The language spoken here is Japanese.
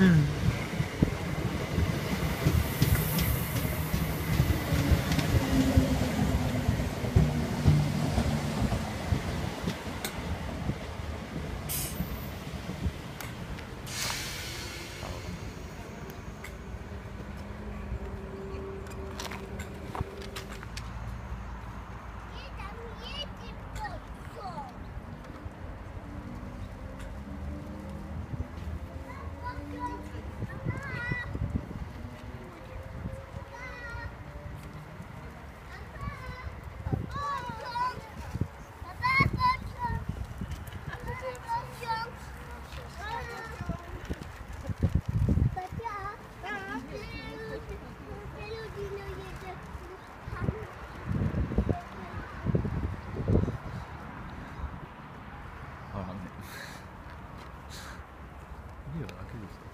Mm. んあね家は開けるんですか？